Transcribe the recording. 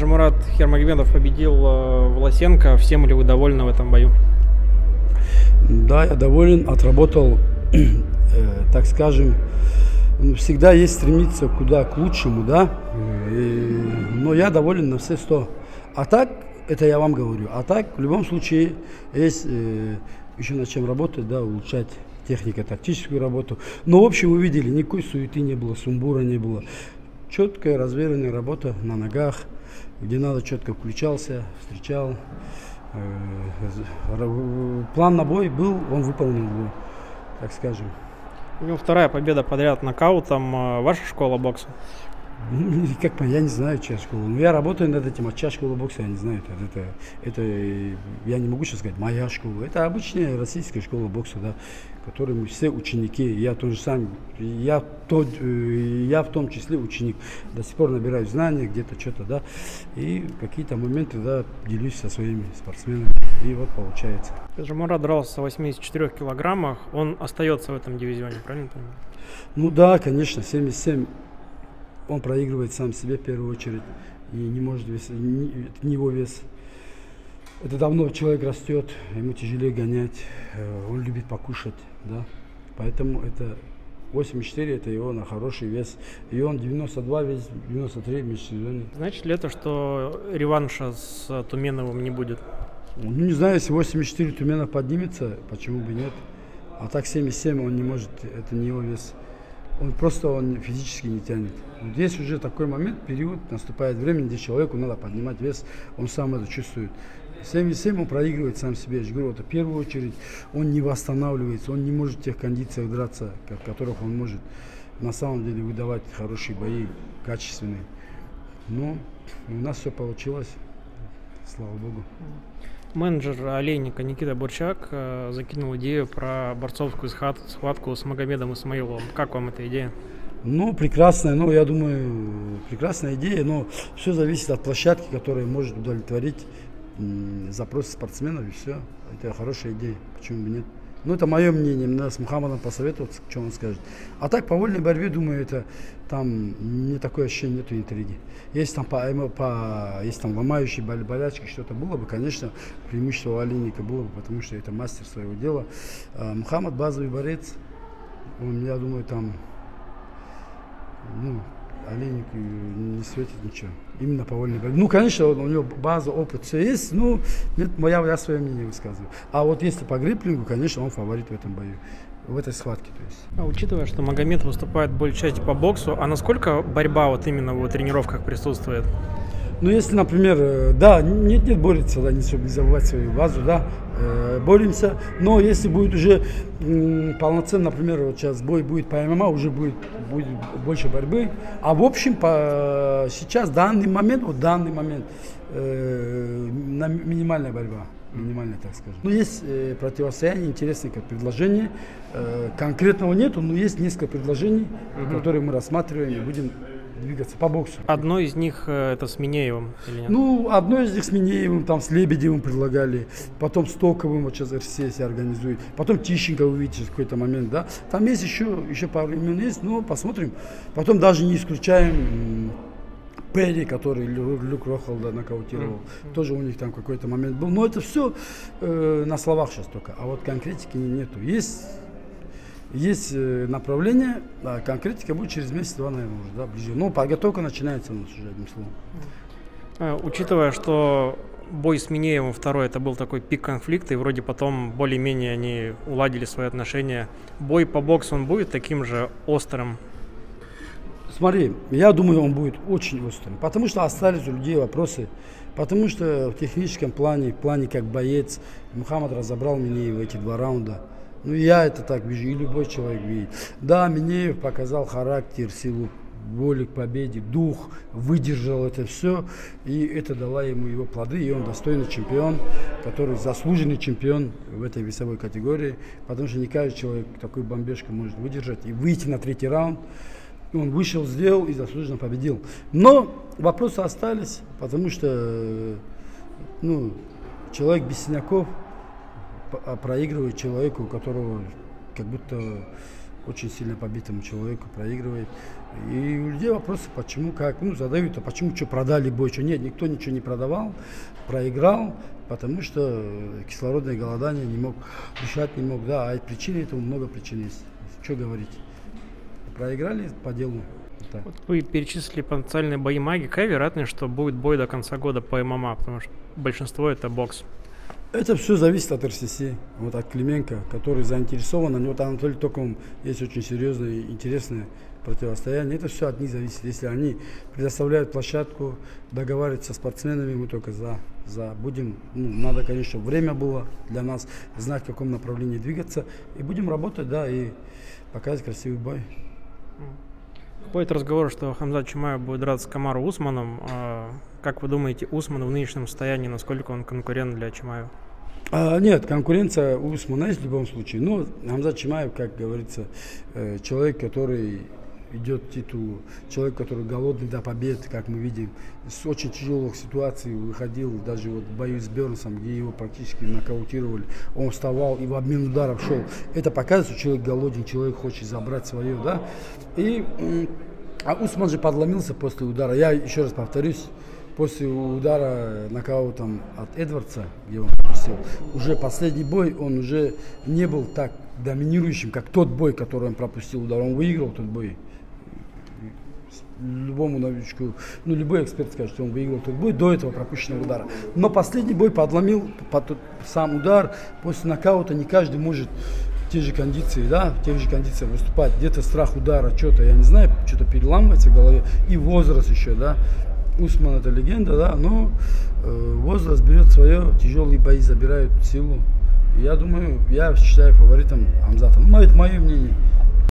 Гаджимурат Хермагомедов победил э, Волосенко. Всем ли вы довольны в этом бою? Да, я доволен, отработал, э, так скажем, ну, всегда есть стремиться куда к лучшему, да, и, но я доволен на все сто. А так, это я вам говорю, а так, в любом случае, есть э, еще над чем работать, да, улучшать технико-тактическую работу. Но, в общем, вы видели, никакой суеты не было, сумбура не было. Четкая, разверенная работа на ногах, где надо четко включался, встречал. Э, план на бой был, он выполнен был, так скажем. У него вторая победа подряд нокаутом. Э, ваша школа бокса? Ну, как я не знаю, чья школа. Но я работаю над этим, а чья школа бокса, я не знаю. Это, это, это, я не могу сейчас сказать, моя школа. Это обычная российская школа бокса, да, которой мы все ученики. Я тоже сам, я, тот, э, я в том числе ученик. До сих пор набираю знания, где-то что-то, да. И какие-то моменты, да, делюсь со своими спортсменами. И вот получается. Жамура дрался в 84 килограммах. Он остается в этом дивизионе, правильно понимаю? Ну да, конечно, 77 он проигрывает сам себе в первую очередь и не может вес, не, не его вес. Это давно человек растет, ему тяжелее гонять, э, он любит покушать, да. Поэтому это 84 это его на хороший вес. И он 92 вес, 93 в межсезонье. Значит ли это, что реванша с Туменовым не будет? Ну, не знаю, если 84 Туменов поднимется, почему бы нет. А так 77 он не может, это не его вес он просто он физически не тянет. Здесь уже такой момент, период, наступает время, где человеку надо поднимать вес, он сам это чувствует. 77 он проигрывает сам себе, я же говорю, это в первую очередь он не восстанавливается, он не может в тех кондициях драться, в которых он может на самом деле выдавать хорошие бои, качественные. Но у нас все получилось, слава богу. Менеджер Олейника Никита Бурчак э, закинул идею про борцовскую схватку с Магомедом Исмаиловым. Как вам эта идея? Ну, прекрасная, ну, я думаю, прекрасная идея, но все зависит от площадки, которая может удовлетворить запросы спортсменов, и все. Это хорошая идея, почему бы нет. Ну, это мое мнение, надо с Мухаммадом посоветоваться, что он скажет. А так, по вольной борьбе, думаю, это там не такое ощущение, нету интриги. Если там, по, по, если там ломающие болячки что-то было бы, конечно, преимущество Алиника было бы, потому что это мастер своего дела. А, Мухаммад базовый борец, он, я думаю, там, ну, олейник не светит ничего. Именно по вольной борьбе. Ну, конечно, у него база, опыт, все есть. Ну, нет, я, я свое мнение высказываю. А вот если по гриплингу, конечно, он фаворит в этом бою. В этой схватке, то есть. А учитывая, что Магомед выступает большей части по боксу, а насколько борьба вот именно в тренировках присутствует? Ну, если, например, э, да, нет, нет, борется, да, не, чтобы забывать свою базу, да, э, боремся, но если будет уже полноценно, например, вот сейчас бой будет по ММА, уже будет, будет больше борьбы, а в общем, по, сейчас, данный момент, вот данный момент, э, на минимальная борьба минимальная, так скажем. Ну, есть э, противостояние, интересное как предложение. Э, конкретного нету, но есть несколько предложений, угу. которые мы рассматриваем и будем двигаться по боксу. Одно из них э, это с Минеевым или нет? Ну, одно из них с Минеевым, там с Лебедевым предлагали, потом с Токовым, вот сейчас РСС организует, потом Тищенко увидите в какой-то момент, да. Там есть еще, еще пару имен есть, но посмотрим. Потом даже не исключаем Перри, который Люк Рохалда нокаутировал, mm-hmm. тоже у них там какой-то момент был. Но это все э, на словах сейчас только, а вот конкретики нету. Есть есть э, направление, а конкретика будет через месяц-два, наверное, уже, да, ближе. Ну, подготовка начинается у нас уже, одним словом. А, учитывая, что бой с Минеевым второй, это был такой пик конфликта, и вроде потом более-менее они уладили свои отношения. Бой по боксу, он будет таким же острым? Смотри, я думаю, он будет очень острым, потому что остались у людей вопросы, потому что в техническом плане, в плане как боец, Мухаммад разобрал Минеева эти два раунда – ну, я это так вижу, и любой человек видит. Да, Минеев показал характер, силу воли к победе, дух, выдержал это все, и это дало ему его плоды, и он достойный чемпион, который заслуженный чемпион в этой весовой категории, потому что не каждый человек такую бомбежку может выдержать и выйти на третий раунд. Он вышел, сделал и заслуженно победил. Но вопросы остались, потому что ну, человек без синяков – проигрывает человеку, у которого как будто очень сильно побитому человеку, проигрывает. И у людей вопросы, почему, как, ну, задают, а почему, что продали бой, что нет, никто ничего не продавал, проиграл, потому что кислородное голодание не мог, дышать не мог, да, а причины этому много причин есть, что говорить. Проиграли по делу. Так. Вот вы перечислили потенциальные бои маги. Какая вероятность, что будет бой до конца года по ММА? Потому что большинство это бокс. Это все зависит от РСС, вот от Клименко, который заинтересован. У него там Током есть очень серьезное и интересное противостояние. Это все от них зависит. Если они предоставляют площадку, договариваются с спортсменами, мы только за. за. Будем, ну, надо, конечно, время было для нас, знать, в каком направлении двигаться. И будем работать, да, и показывать красивый бой. Ходит разговор, что Хамзат Чумаев будет драться с Камару Усманом. Как вы думаете, Усман в нынешнем состоянии, насколько он конкурент для Чумаева? А, нет, конкуренция у Усмана есть в любом случае. Но Хамзат Чимаев, как говорится, э, человек, который идет титул, человек, который голодный до побед, как мы видим, с очень тяжелых ситуаций выходил, даже вот в бою с Бернсом, где его практически нокаутировали, он вставал и в обмен ударов шел. Это показывает, что человек голоден, человек хочет забрать свое, да. И а Усман же подломился после удара. Я еще раз повторюсь, после удара нокаутом от Эдвардса, где он пропустил, уже последний бой, он уже не был так доминирующим, как тот бой, который он пропустил удар. Он выиграл тот бой. Любому новичку, ну любой эксперт скажет, что он выиграл тот бой до этого пропущенного удара. Но последний бой подломил под сам удар, после нокаута не каждый может те же кондиции, да, в тех же кондициях выступать, где-то страх удара, что-то, я не знаю, что-то переламывается в голове, и возраст еще, да, Усман это легенда, да, но э, возраст берет свое, тяжелые бои забирают силу. я думаю, я считаю фаворитом Амзата. Ну, это мое мнение.